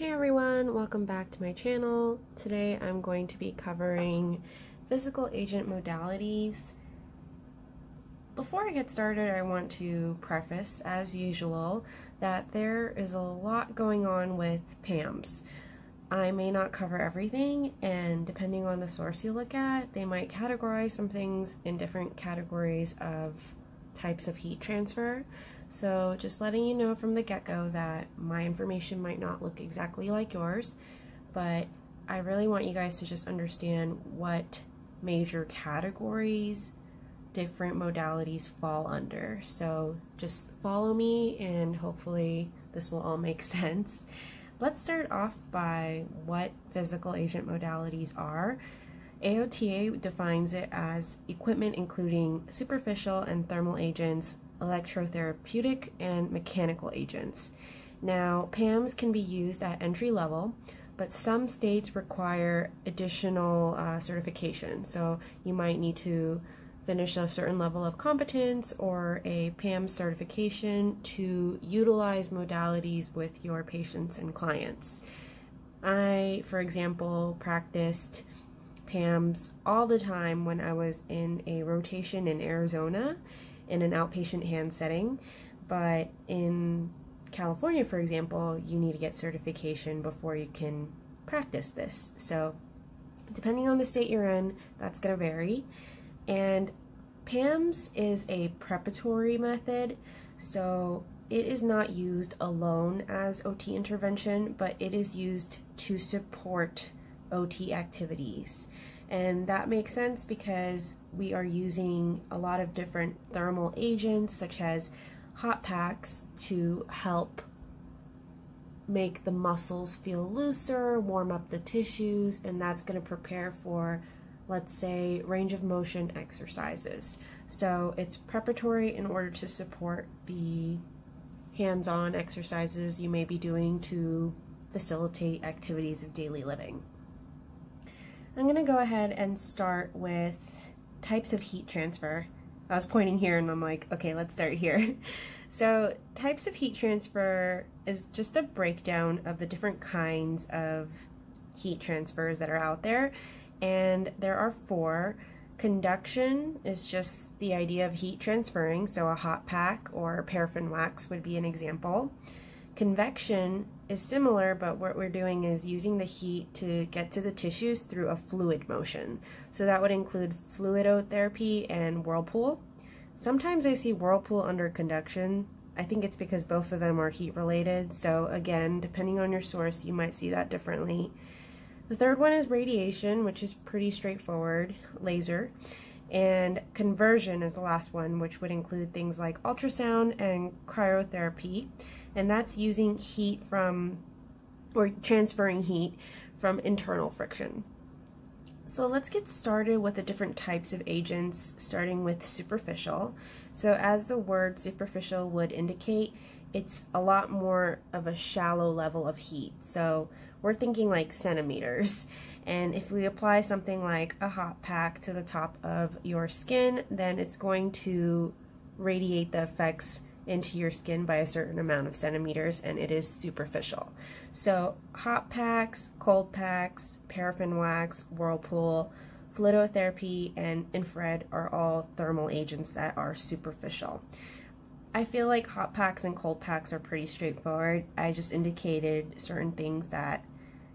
Hey everyone, welcome back to my channel. Today I'm going to be covering physical agent modalities. Before I get started, I want to preface, as usual, that there is a lot going on with PAMs. I may not cover everything, and depending on the source you look at, they might categorize some things in different categories of types of heat transfer. So just letting you know from the get-go that my information might not look exactly like yours, but I really want you guys to just understand what major categories different modalities fall under. So just follow me and hopefully this will all make sense. Let's start off by what physical agent modalities are. AOTA defines it as equipment including superficial and thermal agents electrotherapeutic, and mechanical agents. Now, PAMs can be used at entry level, but some states require additional uh, certification. So you might need to finish a certain level of competence or a PAM certification to utilize modalities with your patients and clients. I, for example, practiced PAMs all the time when I was in a rotation in Arizona in an outpatient hand setting, but in California, for example, you need to get certification before you can practice this. So, depending on the state you're in, that's going to vary. And PAMS is a preparatory method, so it is not used alone as OT intervention, but it is used to support OT activities. And that makes sense because we are using a lot of different thermal agents such as hot packs to help make the muscles feel looser, warm up the tissues, and that's going to prepare for, let's say, range of motion exercises. So it's preparatory in order to support the hands on exercises you may be doing to facilitate activities of daily living. I'm to go ahead and start with types of heat transfer. I was pointing here and I'm like, okay, let's start here. So types of heat transfer is just a breakdown of the different kinds of heat transfers that are out there. And there are four. Conduction is just the idea of heat transferring, so a hot pack or paraffin wax would be an example. Convection is similar, but what we're doing is using the heat to get to the tissues through a fluid motion. So that would include fluidotherapy and whirlpool. Sometimes I see whirlpool under conduction. I think it's because both of them are heat related. So again, depending on your source, you might see that differently. The third one is radiation, which is pretty straightforward, laser. And conversion is the last one, which would include things like ultrasound and cryotherapy and that's using heat from, or transferring heat from internal friction. So let's get started with the different types of agents, starting with superficial. So as the word superficial would indicate, it's a lot more of a shallow level of heat. So we're thinking like centimeters. And if we apply something like a hot pack to the top of your skin, then it's going to radiate the effects into your skin by a certain amount of centimeters and it is superficial. So hot packs, cold packs, paraffin wax, whirlpool, fluidotherapy, and infrared are all thermal agents that are superficial. I feel like hot packs and cold packs are pretty straightforward. I just indicated certain things that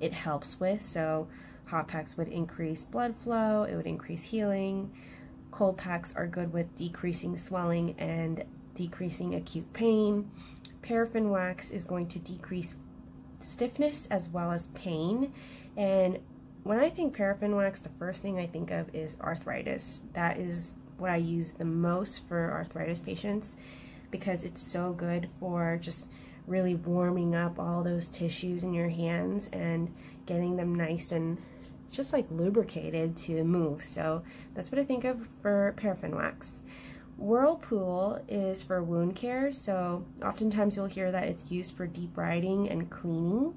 it helps with. So hot packs would increase blood flow, it would increase healing. Cold packs are good with decreasing swelling and decreasing acute pain. Paraffin wax is going to decrease stiffness as well as pain. And when I think paraffin wax, the first thing I think of is arthritis. That is what I use the most for arthritis patients because it's so good for just really warming up all those tissues in your hands and getting them nice and just like lubricated to move. So that's what I think of for paraffin wax. Whirlpool is for wound care, so oftentimes you'll hear that it's used for debriding and cleaning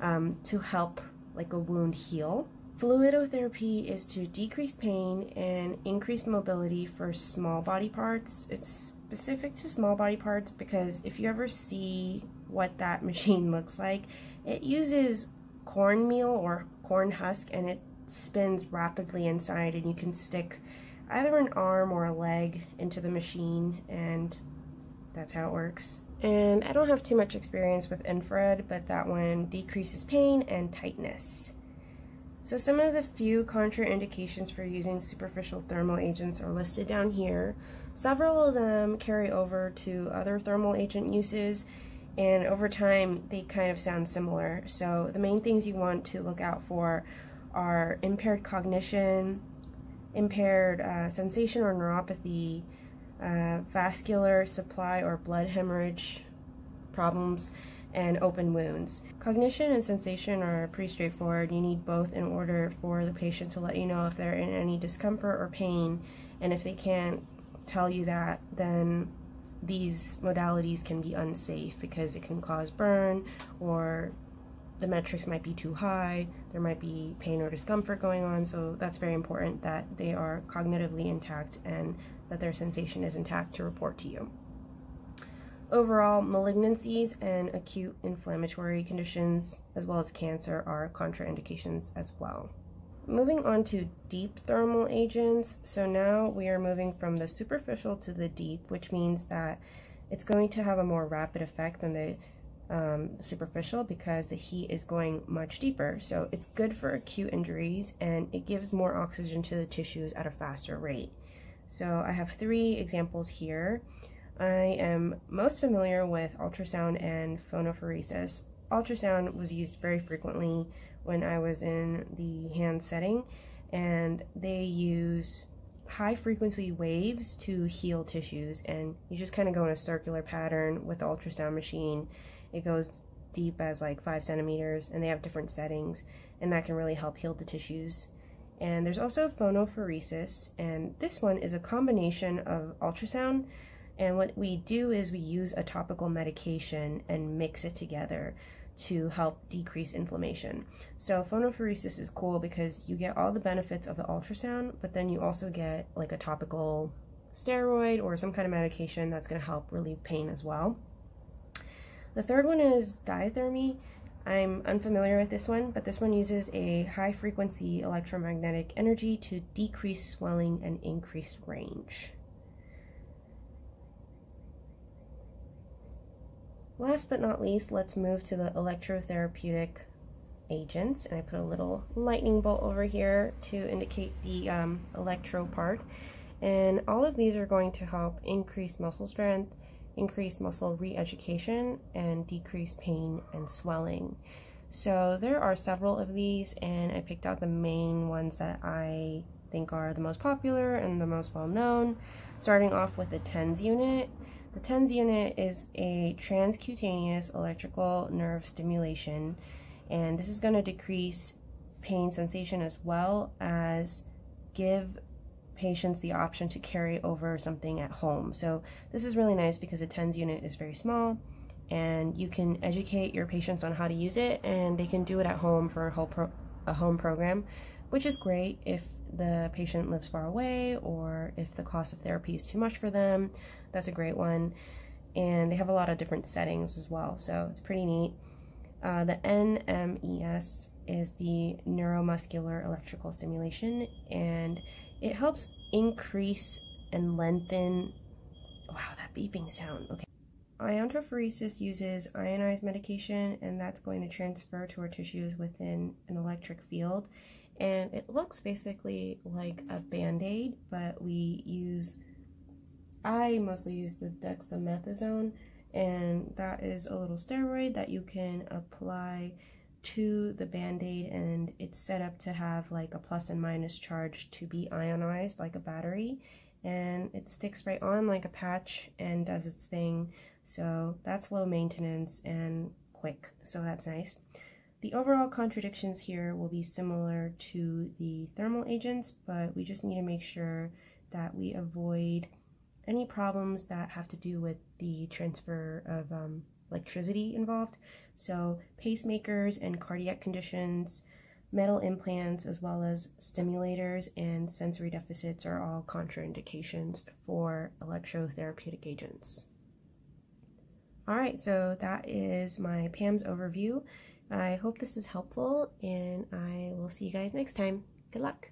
um, to help like a wound heal. Fluidotherapy is to decrease pain and increase mobility for small body parts. It's specific to small body parts because if you ever see what that machine looks like. It uses cornmeal or corn husk and it spins rapidly inside and you can stick either an arm or a leg into the machine and that's how it works. And I don't have too much experience with infrared, but that one decreases pain and tightness. So some of the few contraindications for using superficial thermal agents are listed down here. Several of them carry over to other thermal agent uses and over time they kind of sound similar. So the main things you want to look out for are impaired cognition, impaired uh, sensation or neuropathy, uh, vascular supply or blood hemorrhage problems, and open wounds. Cognition and sensation are pretty straightforward. You need both in order for the patient to let you know if they're in any discomfort or pain, and if they can't tell you that, then these modalities can be unsafe because it can cause burn or the metrics might be too high, there might be pain or discomfort going on, so that's very important that they are cognitively intact and that their sensation is intact to report to you. Overall, malignancies and acute inflammatory conditions, as well as cancer, are contraindications as well. Moving on to deep thermal agents, so now we are moving from the superficial to the deep, which means that it's going to have a more rapid effect than the um, superficial because the heat is going much deeper. So it's good for acute injuries and it gives more oxygen to the tissues at a faster rate. So I have three examples here. I am most familiar with ultrasound and phonophoresis. Ultrasound was used very frequently when I was in the hand setting and they use high frequency waves to heal tissues and you just kind of go in a circular pattern with the ultrasound machine it goes deep as like five centimeters and they have different settings and that can really help heal the tissues. And there's also phonophoresis and this one is a combination of ultrasound and what we do is we use a topical medication and mix it together to help decrease inflammation. So phonophoresis is cool because you get all the benefits of the ultrasound, but then you also get like a topical steroid or some kind of medication that's going to help relieve pain as well. The third one is diathermy. I'm unfamiliar with this one, but this one uses a high frequency electromagnetic energy to decrease swelling and increase range. Last but not least, let's move to the electrotherapeutic agents. And I put a little lightning bolt over here to indicate the um, electro part. And all of these are going to help increase muscle strength, increase muscle re-education, and decrease pain and swelling. So there are several of these, and I picked out the main ones that I think are the most popular and the most well known. Starting off with the TENS unit. The TENS unit is a transcutaneous electrical nerve stimulation, and this is going to decrease pain sensation as well as give patients the option to carry over something at home. So this is really nice because a TENS unit is very small and you can educate your patients on how to use it and they can do it at home for a, whole a home program, which is great if the patient lives far away or if the cost of therapy is too much for them. That's a great one. And they have a lot of different settings as well, so it's pretty neat. Uh, the NMES is the neuromuscular electrical stimulation, and it helps increase and lengthen. Wow, that beeping sound. Okay. Iontophoresis uses ionized medication, and that's going to transfer to our tissues within an electric field. And it looks basically like a band aid, but we use, I mostly use the dexamethasone, and that is a little steroid that you can apply to the band-aid and it's set up to have like a plus and minus charge to be ionized like a battery and it sticks right on like a patch and does its thing. So that's low maintenance and quick. So that's nice the overall contradictions here will be similar to the thermal agents but we just need to make sure that we avoid any problems that have to do with the transfer of um, electricity involved. So pacemakers and cardiac conditions, metal implants, as well as stimulators and sensory deficits are all contraindications for electrotherapeutic agents. All right, so that is my PAMS overview. I hope this is helpful and I will see you guys next time. Good luck.